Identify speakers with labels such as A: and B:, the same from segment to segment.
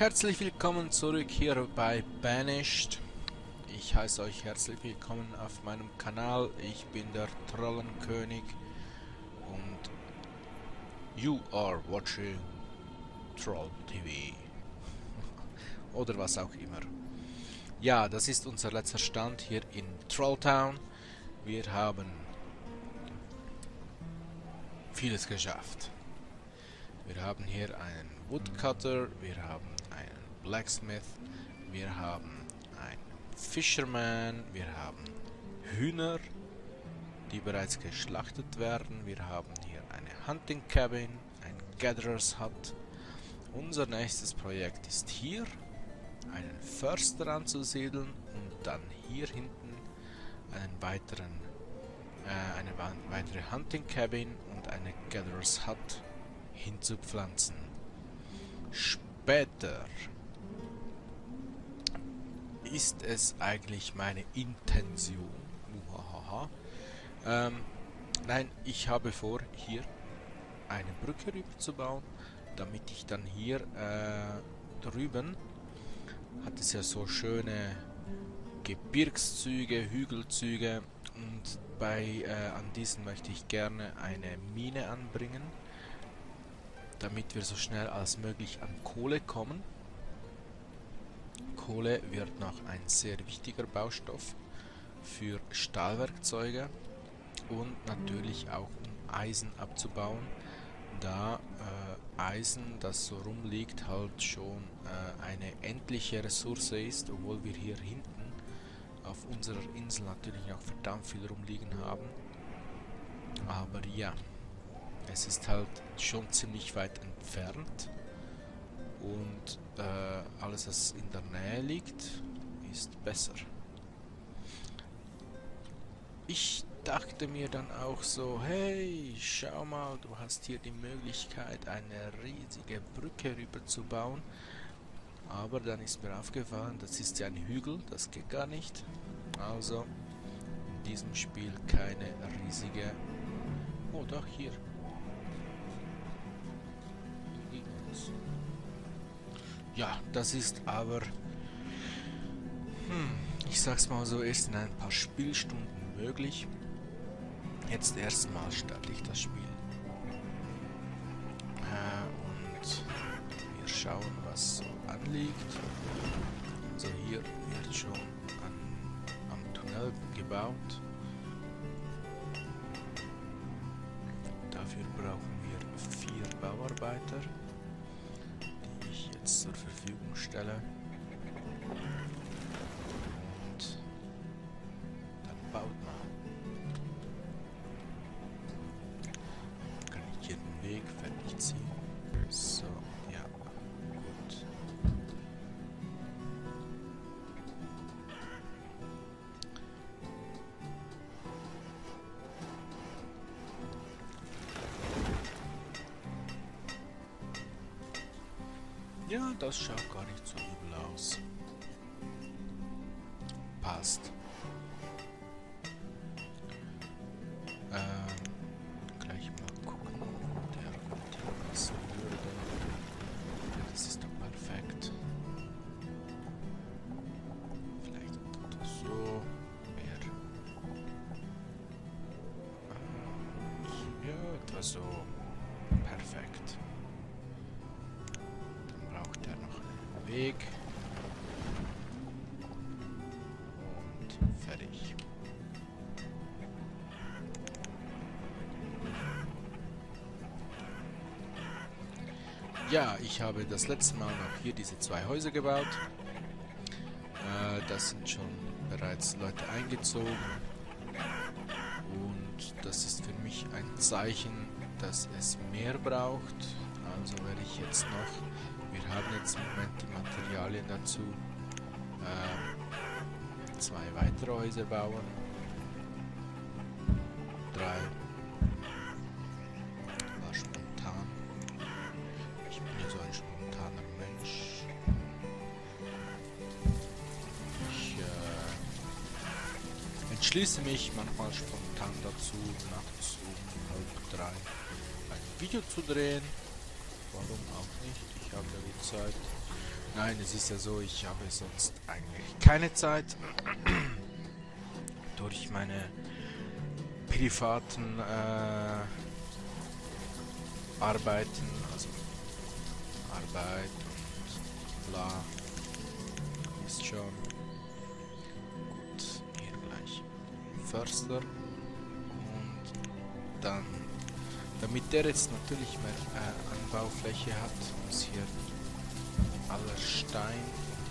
A: Herzlich willkommen zurück hier bei Banished. Ich heiße euch herzlich willkommen auf meinem Kanal. Ich bin der Trollenkönig und you are watching Troll TV. Oder was auch immer. Ja, das ist unser letzter Stand hier in Trolltown. Wir haben vieles geschafft. Wir haben hier einen Woodcutter, wir haben Blacksmith, wir haben einen Fisherman, wir haben Hühner, die bereits geschlachtet werden, wir haben hier eine Hunting Cabin, ein Gatherer's Hut. Unser nächstes Projekt ist hier, einen Förster anzusiedeln und dann hier hinten einen weiteren, äh, eine weitere Hunting Cabin und eine Gatherer's Hut hinzupflanzen. Später ist es eigentlich meine Intention. Ähm, nein, ich habe vor, hier eine Brücke rüber zu bauen, damit ich dann hier äh, drüben hat es ja so schöne Gebirgszüge, Hügelzüge und bei äh, an diesen möchte ich gerne eine Mine anbringen damit wir so schnell als möglich an Kohle kommen. Kohle wird noch ein sehr wichtiger Baustoff für Stahlwerkzeuge und natürlich auch um Eisen abzubauen, da äh, Eisen, das so rumliegt, halt schon äh, eine endliche Ressource ist, obwohl wir hier hinten auf unserer Insel natürlich noch verdammt viel rumliegen haben. Aber ja, es ist halt schon ziemlich weit entfernt und äh, alles, was in der Nähe liegt, ist besser. Ich dachte mir dann auch so, hey, schau mal, du hast hier die Möglichkeit, eine riesige Brücke rüber zu bauen. Aber dann ist mir aufgefallen, das ist ja ein Hügel, das geht gar nicht. Also in diesem Spiel keine riesige... Oh, doch, hier. Ja, das ist aber, hm, ich sag's mal so, erst in ein paar Spielstunden möglich. Jetzt erstmal starte ich das Spiel. Äh, und wir schauen, was so anliegt. Also hier wird schon an, am Tunnel gebaut. Dafür brauchen wir vier Bauarbeiter zur Verfügung stelle. Ja, ich habe das letzte Mal noch hier diese zwei Häuser gebaut. Äh, das sind schon bereits Leute eingezogen. Und das ist für mich ein Zeichen, dass es mehr braucht. Also werde ich jetzt noch wir haben jetzt im Moment die Materialien dazu. Äh, zwei weitere Häuser bauen. Drei. Entschließe mich manchmal spontan dazu, nachts um halb drei ein Video zu drehen. Warum auch nicht? Ich habe ja die Zeit. Nein, es ist ja so, ich habe sonst eigentlich keine Zeit. Durch meine privaten äh, Arbeiten, also Arbeit und bla, ist schon Förster und dann, damit der jetzt natürlich mehr äh, Anbaufläche hat, muss hier aller Stein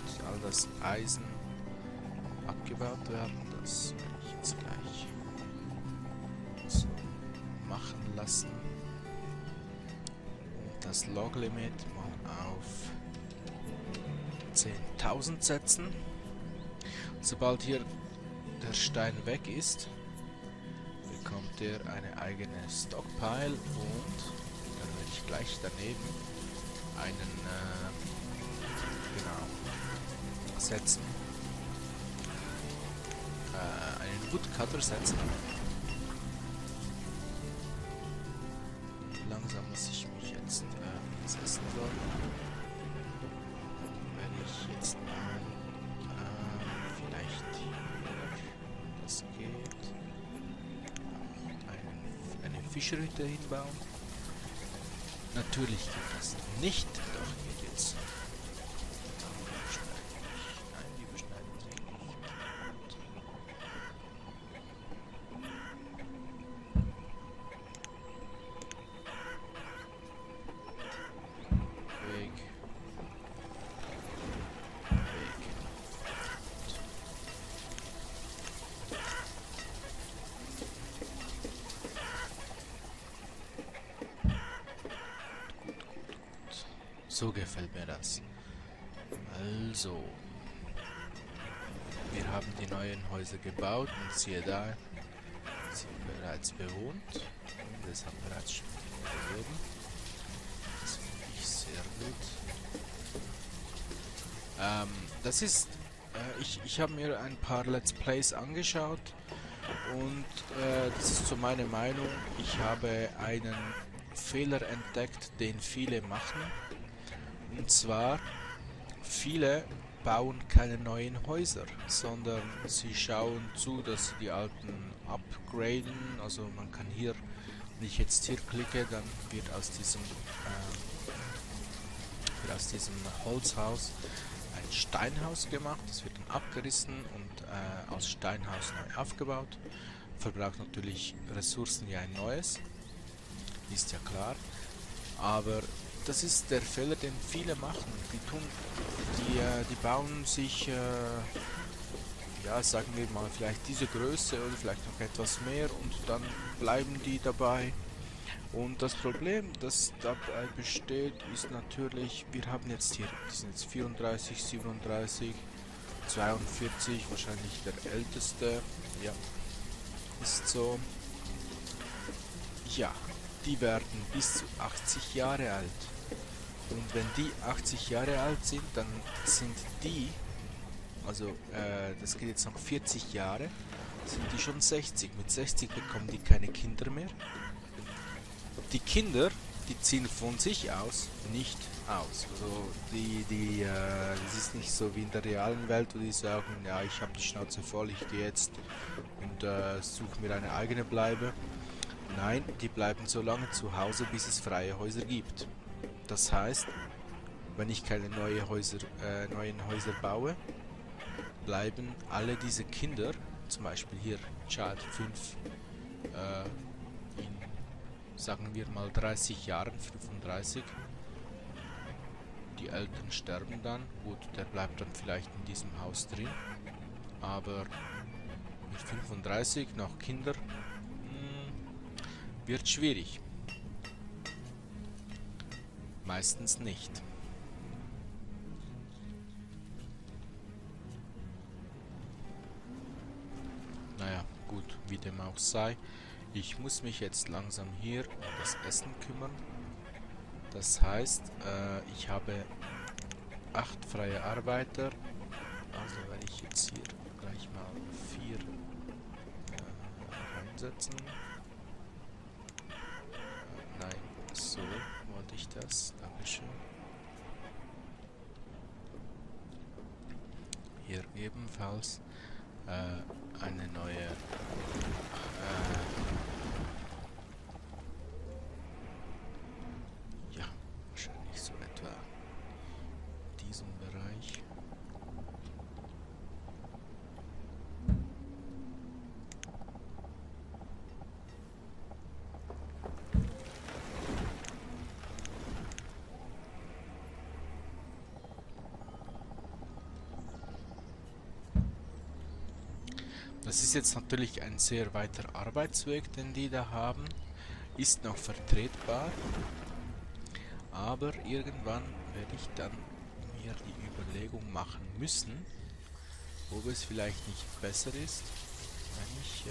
A: und all das Eisen abgebaut werden. Das werde ich jetzt gleich so machen lassen. Und das Log-Limit mal auf 10.000 setzen. Sobald hier der Stein weg ist, bekommt er eine eigene Stockpile und dann werde ich gleich daneben einen äh, genau setzen. Äh, einen Woodcutter setzen. Natürlich geht das nicht, doch geht jetzt. Nein, die beschneiden sich nicht. Weg. Weg. So gefällt mir das. Also. Wir haben die neuen Häuser gebaut und siehe da, sie sind bereits bewohnt. Es hat bereits schon gegeben. Das finde ich sehr gut. Ähm, das ist, äh, ich, ich habe mir ein paar Let's Plays angeschaut und äh, das ist so meine Meinung. Ich habe einen Fehler entdeckt, den viele machen. Und zwar, viele bauen keine neuen Häuser, sondern sie schauen zu, dass sie die alten upgraden. Also man kann hier, wenn ich jetzt hier klicke, dann wird aus diesem, ähm, wird aus diesem Holzhaus ein Steinhaus gemacht. Das wird dann abgerissen und äh, als Steinhaus neu aufgebaut. Verbraucht natürlich Ressourcen wie ein neues, ist ja klar. Aber das ist der Fehler, den viele machen. Die tun, die, äh, die bauen sich, äh, ja, sagen wir mal, vielleicht diese Größe oder vielleicht noch etwas mehr und dann bleiben die dabei. Und das Problem, das dabei besteht, ist natürlich, wir haben jetzt hier, die sind jetzt 34, 37, 42, wahrscheinlich der älteste, ja, ist so. Ja, die werden bis zu 80 Jahre alt. Und wenn die 80 Jahre alt sind, dann sind die, also äh, das geht jetzt noch 40 Jahre, sind die schon 60. Mit 60 bekommen die keine Kinder mehr. Die Kinder, die ziehen von sich aus nicht aus. Also die, die, äh, es ist nicht so wie in der realen Welt, wo die sagen, ja, ich habe die Schnauze voll, ich gehe jetzt und äh, suche mir eine eigene Bleibe. Nein, die bleiben so lange zu Hause, bis es freie Häuser gibt. Das heißt, wenn ich keine neue Häuser, äh, neuen Häuser baue, bleiben alle diese Kinder, zum Beispiel hier Child 5, äh, in, sagen wir mal 30 Jahren, 35, die Eltern sterben dann, gut, der bleibt dann vielleicht in diesem Haus drin, aber mit 35 noch Kinder, wird schwierig. Meistens nicht. Naja, gut, wie dem auch sei. Ich muss mich jetzt langsam hier um das Essen kümmern. Das heißt, äh, ich habe acht freie Arbeiter. Also werde ich jetzt hier gleich mal vier äh, reinsetzen. Nein, so wollte ich das. Dankeschön. hier ebenfalls äh, eine neue äh, ja, wahrscheinlich so etwa in diesem Bereich. Das ist jetzt natürlich ein sehr weiter Arbeitsweg, den die da haben. Ist noch vertretbar. Aber irgendwann werde ich dann mir die Überlegung machen müssen, ob es vielleicht nicht besser ist, wenn ich äh,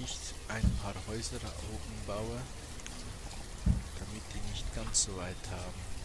A: nicht ein paar Häuser da oben baue, damit die nicht ganz so weit haben.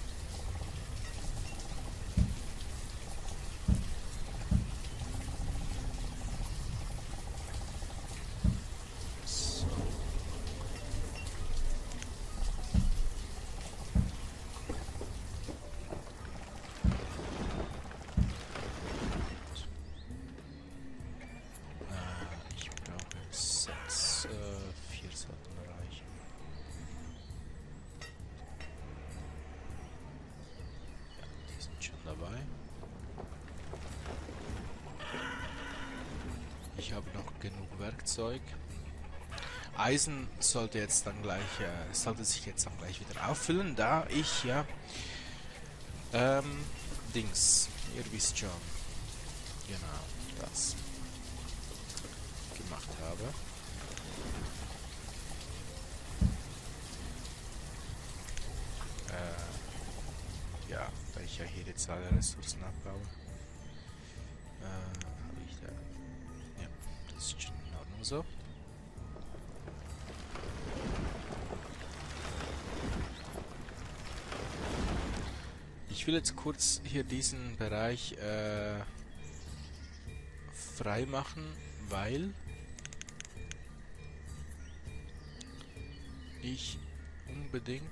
A: Werkzeug. Eisen sollte jetzt dann gleich, äh, sollte sich jetzt dann gleich wieder auffüllen, da ich ja ähm, Dings, ihr wisst schon, genau, das gemacht habe. Äh, ja, weil ich ja hier jetzt alle Ressourcen abbaue. Äh, habe ich da. Ja, das ist schon so. Ich will jetzt kurz hier diesen Bereich äh, frei machen, weil ich unbedingt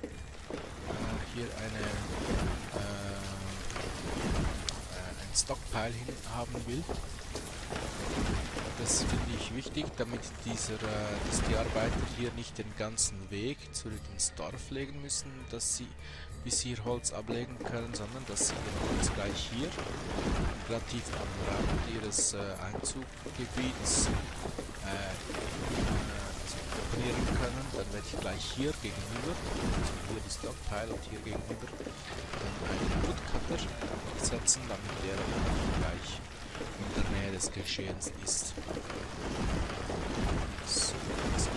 A: äh, hier eine äh, äh, ein Stockpile hin haben will. Das finde ich wichtig, damit dieser, äh, dass die Arbeiter hier nicht den ganzen Weg zurück ins Dorf legen müssen, dass sie bis hier Holz ablegen können, sondern dass sie den Holz gleich hier, relativ am Rand ihres äh, Einzuggebiets, äh, äh, deponieren können. Dann werde ich gleich hier gegenüber, also hier die Stockpile und hier gegenüber, dann einen Woodcutter setzen, damit der gleich in der Nähe des Geschehens ist. So, das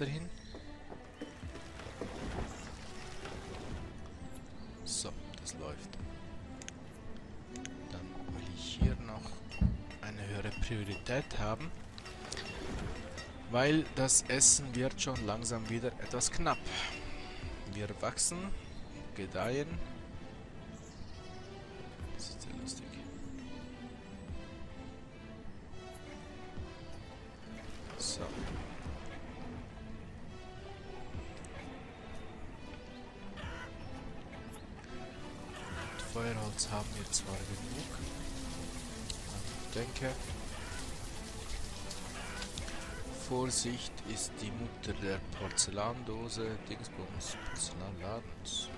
A: Woodcutter hin. So, das läuft. Dann will ich hier noch eine höhere Priorität haben, weil das Essen wird schon langsam wieder etwas knapp. Wir wachsen, gedeihen. Vorsicht ist die Mutter der Porzellandose Dingsbums Porzellanladens.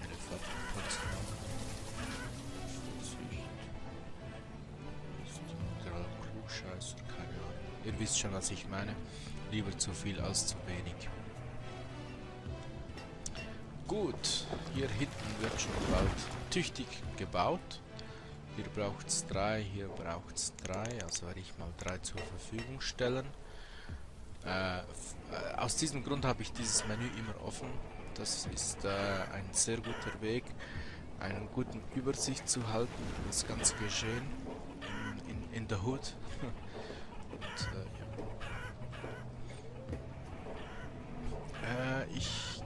A: Elefantenporzellan. Vorsicht. Ist die Mutter aller Klugscheißer, keine Ahnung. Ihr wisst schon, was ich meine. Lieber zu viel als zu wenig. Gut, hier hinten wird schon bald tüchtig gebaut. Hier braucht es drei, hier braucht es drei, also werde ich mal drei zur Verfügung stellen. Äh, äh, aus diesem Grund habe ich dieses Menü immer offen. Das ist äh, ein sehr guter Weg, einen guten Übersicht zu halten über das ganze Geschehen in, in, in der Hood. Und, äh, ja. äh, ich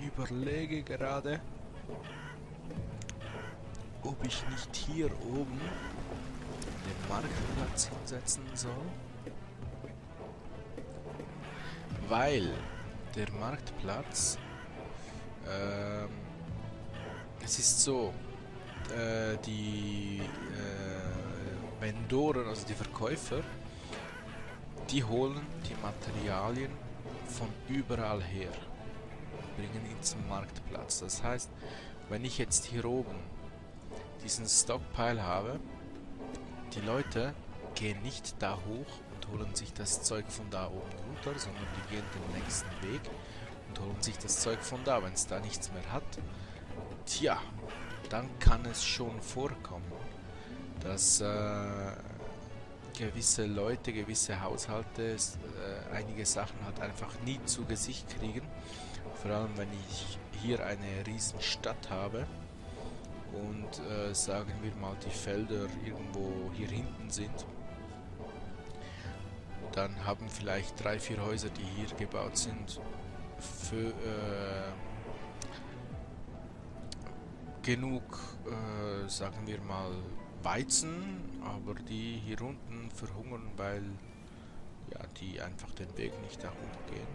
A: überlege gerade, ob ich nicht hier oben den Marktplatz hinsetzen soll. Weil der Marktplatz, ähm, es ist so, äh, die äh, Vendoren, also die Verkäufer, die holen die Materialien von überall her, bringen ihn zum Marktplatz. Das heißt, wenn ich jetzt hier oben diesen Stockpile habe, die Leute gehen nicht da hoch und holen sich das Zeug von da oben runter, sondern die gehen den nächsten Weg und holen sich das Zeug von da. Wenn es da nichts mehr hat, tja, dann kann es schon vorkommen, dass äh, gewisse Leute, gewisse Haushalte äh, einige Sachen halt einfach nie zu Gesicht kriegen. Vor allem, wenn ich hier eine riesen Stadt habe und äh, sagen wir mal die Felder irgendwo hier hinten sind, dann haben vielleicht drei, vier Häuser, die hier gebaut sind, für äh, genug, äh, sagen wir mal, Weizen, aber die hier unten verhungern, weil ja, die einfach den Weg nicht da hochgehen.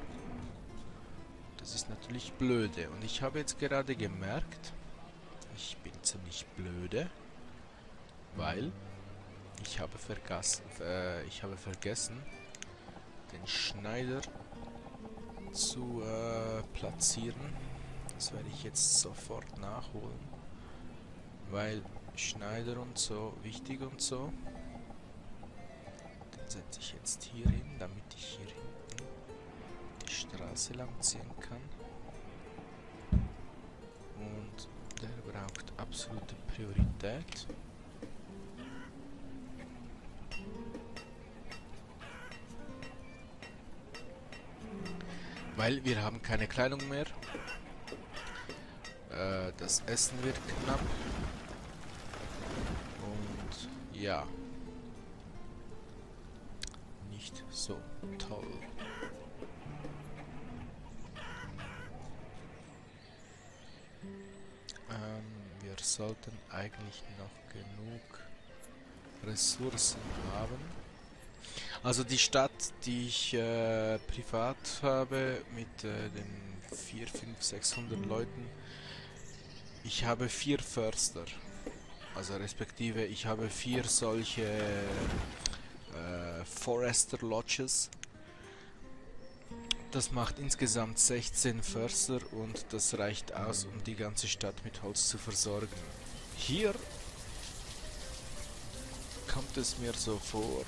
A: Das ist natürlich blöde. Und ich habe jetzt gerade gemerkt, ich bin ziemlich blöde, weil ich habe vergessen, äh, ich habe vergessen, den Schneider zu äh, platzieren. Das werde ich jetzt sofort nachholen, weil Schneider und so wichtig und so. Den setze ich jetzt hier hin, damit ich hier hinten die Straße lang ziehen kann. Braucht absolute Priorität. Weil wir haben keine Kleidung mehr. Äh, das Essen wird knapp. Und ja. Nicht so toll. Sollten eigentlich noch genug Ressourcen haben. Also die Stadt, die ich äh, privat habe mit äh, den 4, 5, 600 Leuten, ich habe vier Förster. Also respektive ich habe vier solche äh, Forester Lodges das macht insgesamt 16 Förster und das reicht aus, um die ganze Stadt mit Holz zu versorgen. Hier kommt es mir so vor,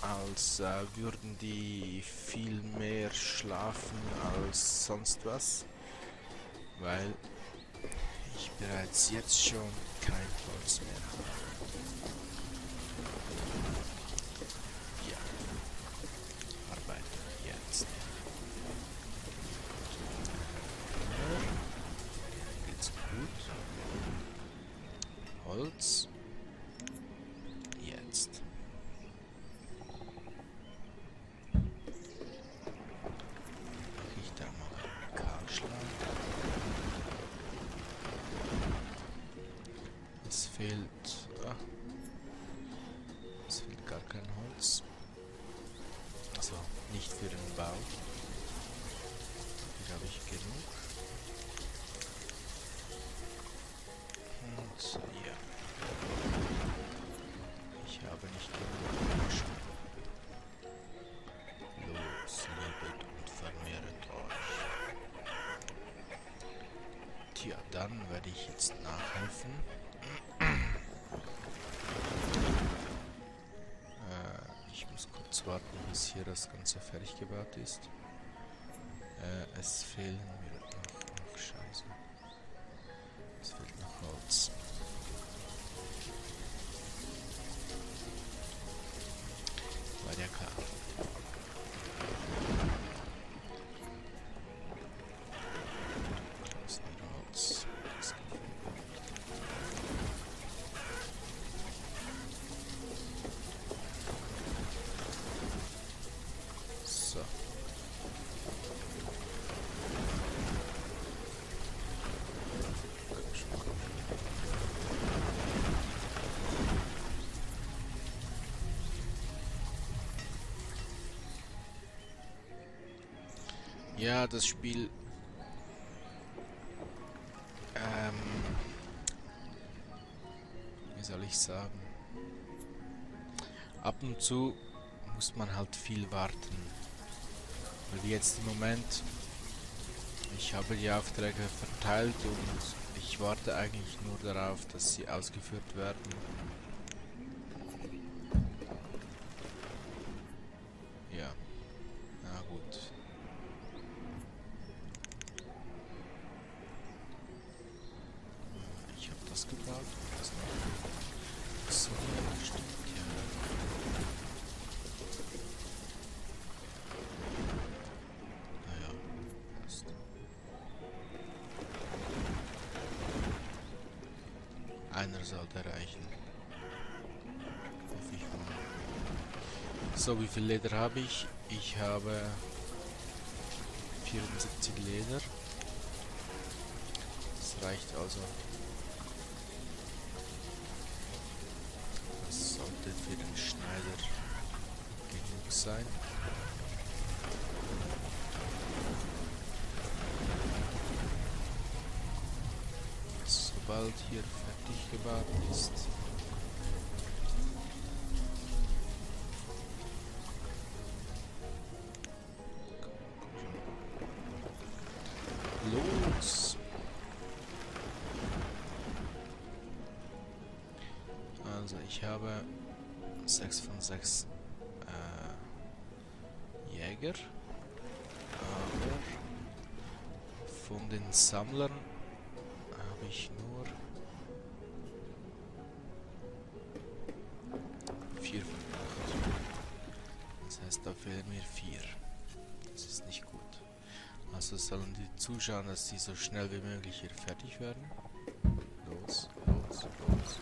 A: als äh, würden die viel mehr schlafen als sonst was, weil ich bereits jetzt schon kein Holz mehr habe. Liebet und vermehret euch. Tja, dann werde ich jetzt nachhelfen. äh, ich muss kurz warten, bis hier das Ganze fertig gebaut ist. Äh, es fehlen Ja, das Spiel... Ähm... Wie soll ich sagen? Ab und zu muss man halt viel warten. Weil jetzt im Moment... Ich habe die Aufträge verteilt und ich warte eigentlich nur darauf, dass sie ausgeführt werden. Einer sollte reichen. Hoffe ich mal. So, wie viel Leder habe ich? Ich habe 74 Leder. Das reicht also. Das sollte für den Schneider genug sein. Sobald hier fertig gebaut ist. Los! Also ich habe 6 von 6 äh, Jäger. Aber von den Sammlern habe ich nur da fehlen mir vier. Das ist nicht gut. Also sollen die zuschauen, dass sie so schnell wie möglich hier fertig werden. Los, los, los,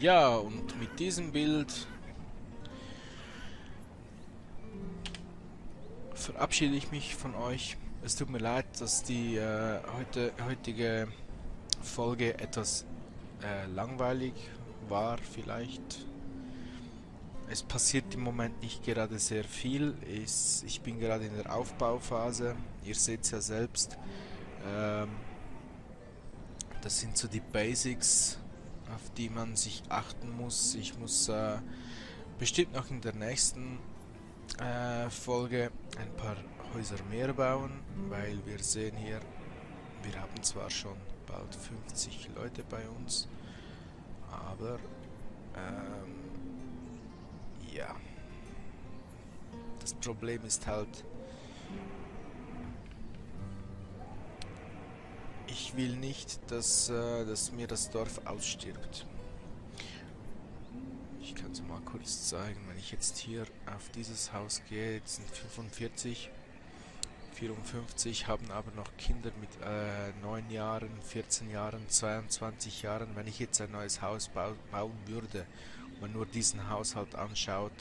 A: Ja, und mit diesem Bild verabschiede ich mich von euch. Es tut mir leid, dass die äh, heute, heutige Folge etwas äh, langweilig war vielleicht. Es passiert im Moment nicht gerade sehr viel. Ich, ich bin gerade in der Aufbauphase. Ihr seht es ja selbst. Ähm, das sind so die Basics, auf die man sich achten muss. Ich muss äh, bestimmt noch in der nächsten äh, Folge ein paar Häuser mehr bauen, weil wir sehen hier, wir haben zwar schon bald 50 Leute bei uns, aber ähm, ja, das Problem ist halt, ich will nicht, dass, äh, dass mir das Dorf ausstirbt. Ich kann es mal kurz zeigen, wenn ich jetzt hier auf dieses Haus gehe, jetzt sind 45, 54 haben aber noch Kinder mit äh, 9 Jahren, 14 Jahren, 22 Jahren. Wenn ich jetzt ein neues Haus bau bauen würde und man nur diesen Haushalt anschaut,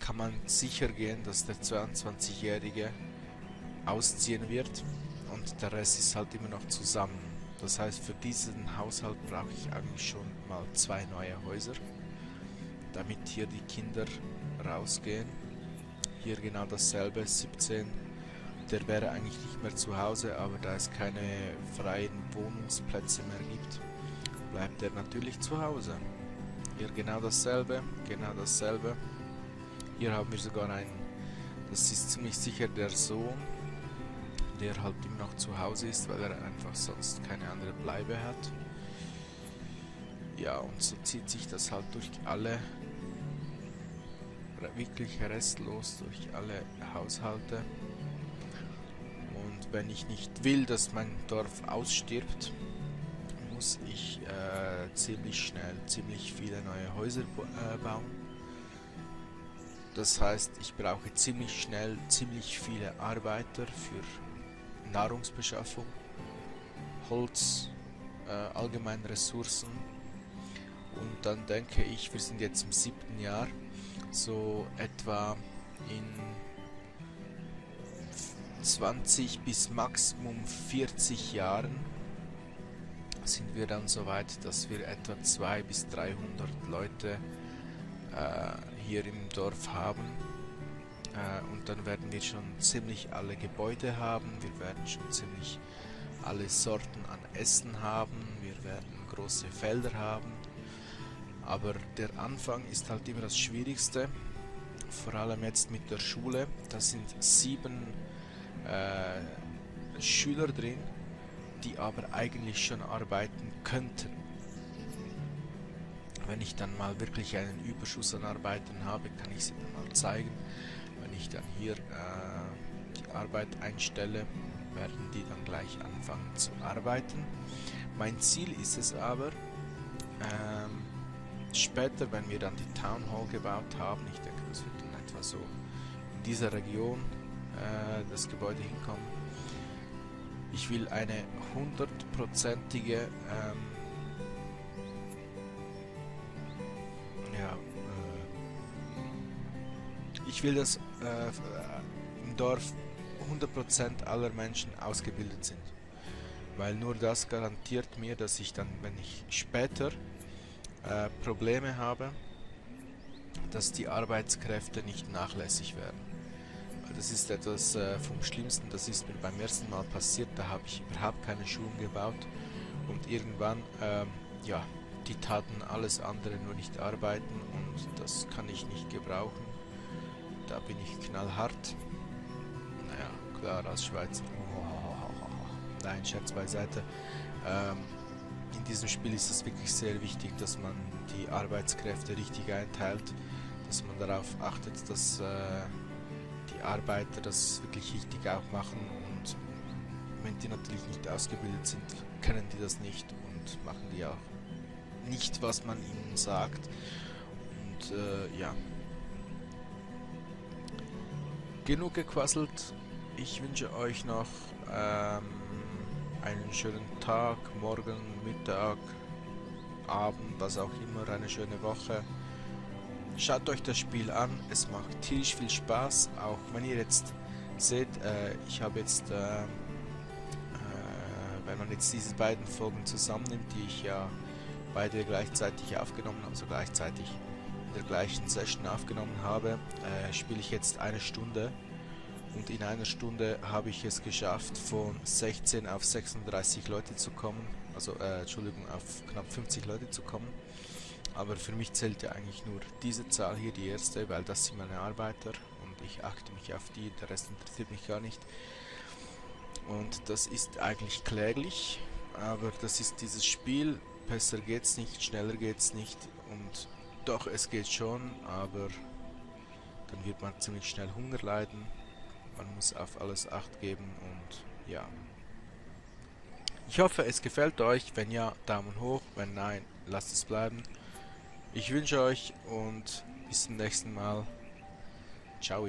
A: kann man sicher gehen, dass der 22-Jährige ausziehen wird und der Rest ist halt immer noch zusammen. Das heißt, für diesen Haushalt brauche ich eigentlich schon mal zwei neue Häuser, damit hier die Kinder rausgehen. Hier genau dasselbe, 17. Der wäre eigentlich nicht mehr zu Hause, aber da es keine freien Wohnungsplätze mehr gibt, bleibt er natürlich zu Hause. Hier genau dasselbe, genau dasselbe. Hier haben wir sogar ein Das ist ziemlich sicher der Sohn, der halt immer noch zu Hause ist, weil er einfach sonst keine andere Bleibe hat. Ja, und so zieht sich das halt durch alle, wirklich restlos durch alle Haushalte. Und wenn ich nicht will, dass mein Dorf ausstirbt, muss ich äh, ziemlich schnell ziemlich viele neue Häuser äh, bauen. Das heißt, ich brauche ziemlich schnell ziemlich viele Arbeiter für Nahrungsbeschaffung, Holz, äh, allgemeine Ressourcen. Und dann denke ich, wir sind jetzt im siebten Jahr, so etwa in 20 bis Maximum 40 Jahren sind wir dann so weit, dass wir etwa 200 bis 300 Leute äh, hier im Dorf haben. Äh, und dann werden wir schon ziemlich alle Gebäude haben, wir werden schon ziemlich alle Sorten an Essen haben, wir werden große Felder haben. Aber der Anfang ist halt immer das Schwierigste, vor allem jetzt mit der Schule. Da sind sieben äh, Schüler drin die aber eigentlich schon arbeiten könnten. Wenn ich dann mal wirklich einen Überschuss an Arbeiten habe, kann ich sie dann mal zeigen. Ich dann hier äh, die Arbeit einstelle, werden die dann gleich anfangen zu arbeiten. Mein Ziel ist es aber, ähm, später, wenn wir dann die Town Hall gebaut haben, ich denke, das wird dann etwa so in dieser Region äh, das Gebäude hinkommen, ich will eine hundertprozentige ähm, ich will, dass äh, im Dorf 100% aller Menschen ausgebildet sind. Weil nur das garantiert mir, dass ich dann, wenn ich später äh, Probleme habe, dass die Arbeitskräfte nicht nachlässig werden. Das ist etwas äh, vom Schlimmsten, das ist mir beim ersten Mal passiert, da habe ich überhaupt keine Schulen gebaut und irgendwann, ähm, ja, die taten alles andere nur nicht arbeiten und das kann ich nicht gebrauchen. Da bin ich knallhart. Naja, klar, als Schweizer. Nein, Scherz beiseite. Ähm, in diesem Spiel ist es wirklich sehr wichtig, dass man die Arbeitskräfte richtig einteilt, dass man darauf achtet, dass äh, die Arbeiter das wirklich richtig auch machen und wenn die natürlich nicht ausgebildet sind, können die das nicht und machen die auch nicht, was man ihnen sagt. Und äh, ja. Genug gequasselt. Ich wünsche euch noch ähm, einen schönen Tag, morgen, Mittag, Abend, was auch immer, eine schöne Woche. Schaut euch das Spiel an, es macht tierisch viel Spaß, auch wenn ihr jetzt seht, äh, ich habe jetzt, äh, äh, wenn man jetzt diese beiden Folgen zusammennimmt, die ich ja beide gleichzeitig aufgenommen habe, also gleichzeitig in der gleichen Session aufgenommen habe, äh, spiele ich jetzt eine Stunde und in einer Stunde habe ich es geschafft, von 16 auf 36 Leute zu kommen, also äh, Entschuldigung, auf knapp 50 Leute zu kommen. Aber für mich zählt ja eigentlich nur diese Zahl hier, die erste, weil das sind meine Arbeiter und ich achte mich auf die, der Rest interessiert mich gar nicht. Und das ist eigentlich kläglich, aber das ist dieses Spiel, besser geht's nicht, schneller geht's nicht und doch, es geht schon, aber dann wird man ziemlich schnell Hunger leiden. Man muss auf alles Acht geben und ja. Ich hoffe, es gefällt euch. Wenn ja, Daumen hoch. Wenn nein, lasst es bleiben. Ich wünsche euch und bis zum nächsten Mal. Ciao.